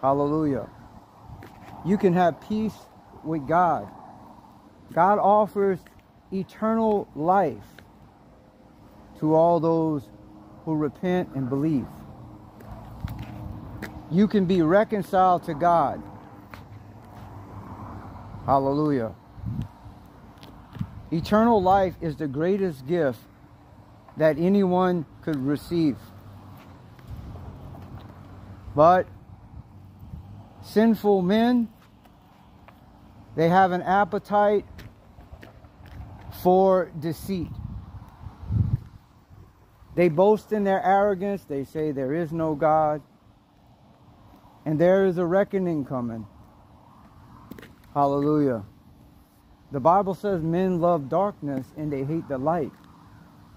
Hallelujah. You can have peace with God. God offers eternal life to all those who repent and believe. You can be reconciled to God. Hallelujah. Eternal life is the greatest gift that anyone could receive. But sinful men, they have an appetite for deceit. They boast in their arrogance. They say there is no God. And there is a reckoning coming. Hallelujah. The Bible says men love darkness and they hate the light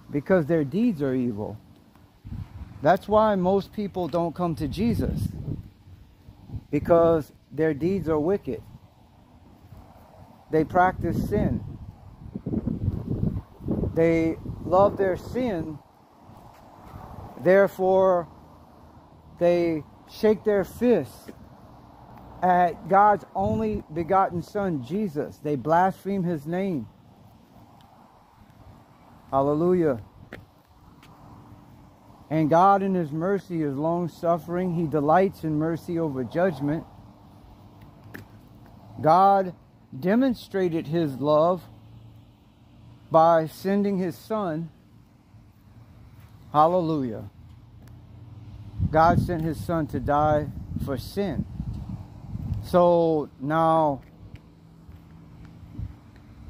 because their deeds are evil. That's why most people don't come to Jesus because their deeds are wicked. They practice sin. They love their sin, therefore, they shake their fists at God's only begotten Son, Jesus. They blaspheme his name. Hallelujah. And God in his mercy is long suffering. He delights in mercy over judgment. God demonstrated his love by sending his son. Hallelujah. God sent his son to die for sin. So now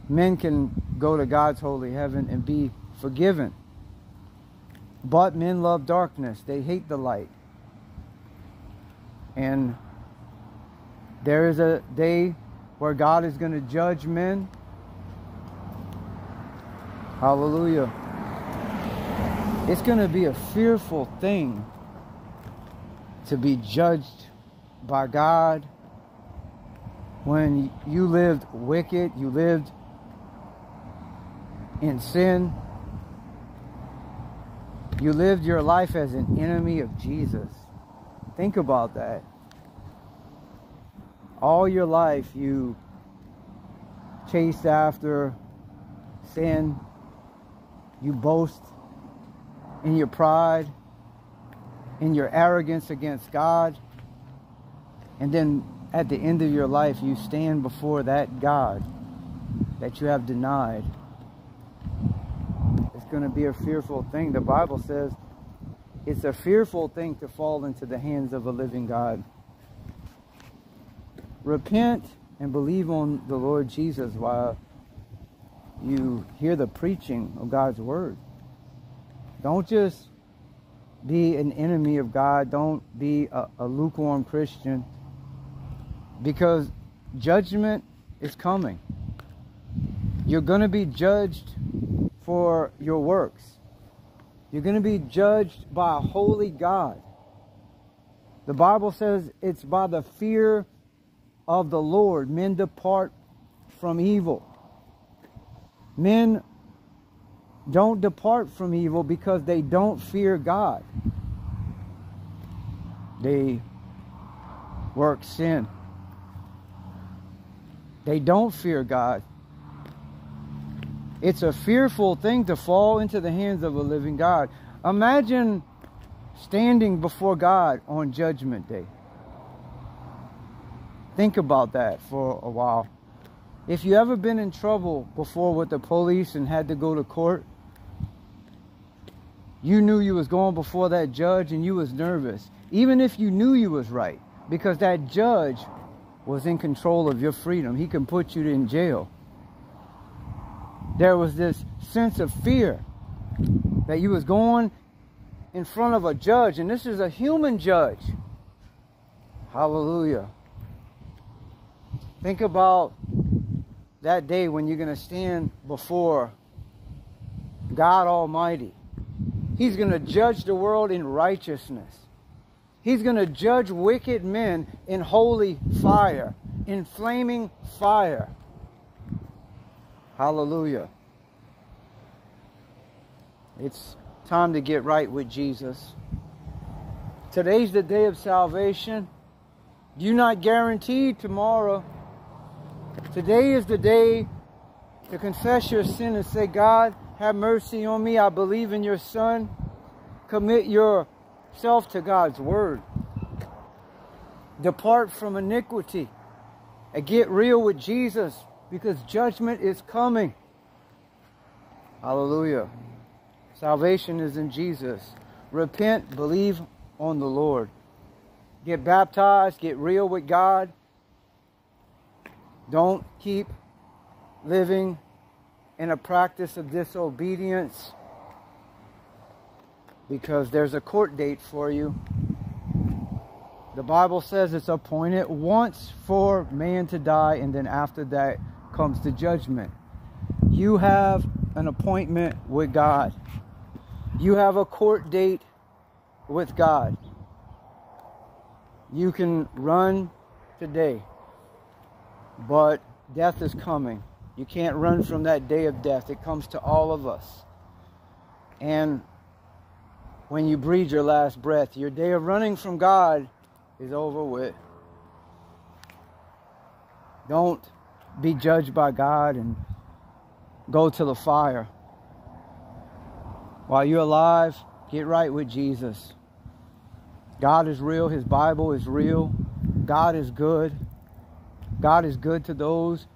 men can go to God's holy heaven and be forgiven. But men love darkness. They hate the light. And there is a day where God is going to judge men. Hallelujah. It's going to be a fearful thing to be judged by God when you lived wicked, you lived in sin, you lived your life as an enemy of Jesus. Think about that. All your life you chased after sin, you boast in your pride, in your arrogance against God, and then at the end of your life, you stand before that God that you have denied. Going to be a fearful thing. The Bible says it's a fearful thing to fall into the hands of a living God. Repent and believe on the Lord Jesus while you hear the preaching of God's word. Don't just be an enemy of God. Don't be a, a lukewarm Christian because judgment is coming. You're going to be judged for your works. You're going to be judged by a holy God. The Bible says it's by the fear of the Lord men depart from evil. Men don't depart from evil because they don't fear God. They work sin. They don't fear God. It's a fearful thing to fall into the hands of a living God. Imagine standing before God on Judgment Day. Think about that for a while. If you ever been in trouble before with the police and had to go to court, you knew you was going before that judge and you was nervous. Even if you knew you was right. Because that judge was in control of your freedom. He can put you in jail. There was this sense of fear that you was going in front of a judge, and this is a human judge. Hallelujah. Think about that day when you're going to stand before God Almighty. He's going to judge the world in righteousness. He's going to judge wicked men in holy fire, in flaming fire. Hallelujah. It's time to get right with Jesus. Today's the day of salvation. You're not guaranteed tomorrow. Today is the day to confess your sin and say, God, have mercy on me. I believe in your son. Commit yourself to God's word. Depart from iniquity and get real with Jesus because judgment is coming. Hallelujah. Salvation is in Jesus. Repent, believe on the Lord. Get baptized, get real with God. Don't keep living in a practice of disobedience because there's a court date for you. The Bible says it's appointed once for man to die, and then after that comes to judgment. You have an appointment with God. You have a court date with God. You can run today, but death is coming. You can't run from that day of death. It comes to all of us. And when you breathe your last breath, your day of running from God is over with. Don't be judged by God and go to the fire. While you're alive, get right with Jesus. God is real. His Bible is real. God is good. God is good to those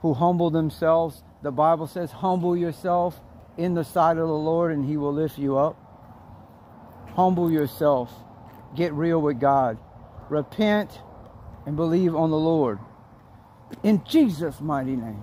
who humble themselves. The Bible says, humble yourself in the sight of the Lord and he will lift you up. Humble yourself. Get real with God. Repent and believe on the Lord. In Jesus' mighty name.